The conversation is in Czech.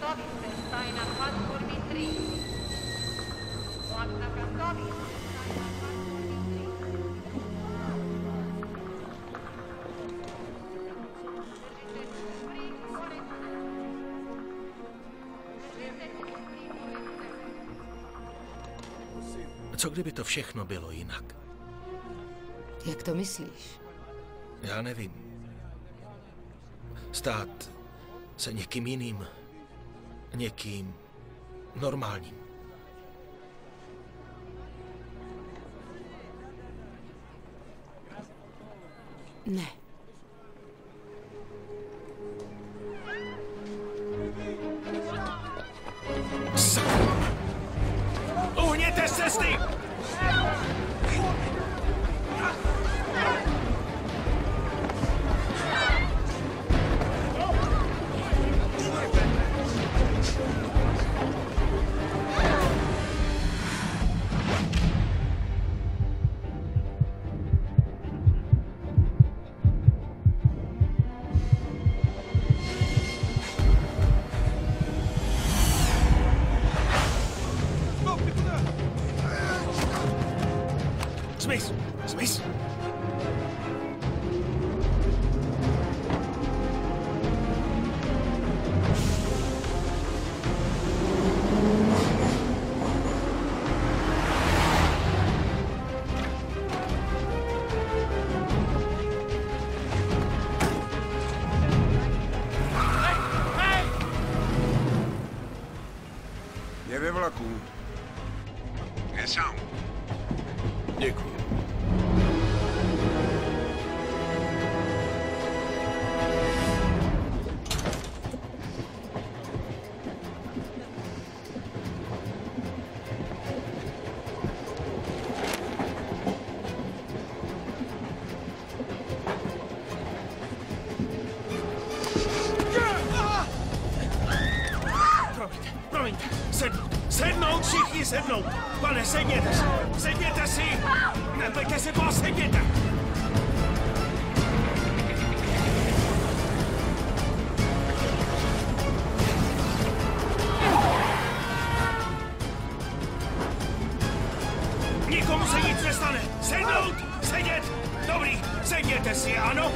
Kantovice staje na platformě 3. Vlak na Kantovice staje na platformě 3. Držite se pri konekte. Držite se pri konekte. Co kdyby to všechno bylo jinak? Jak to myslíš? Já nevím. Stát se někým jiným, někým normálním. Ne. Uhněte z cesty! Smith! Polaków. Są. Dziękuję. Throw! Sednout, všichni sednout. Pane, sedněte si, sedněte si, nebojte se toho, sedněte. Nikomu se nic nestane. Sednout, sedět, dobrý, sedněte si, ano,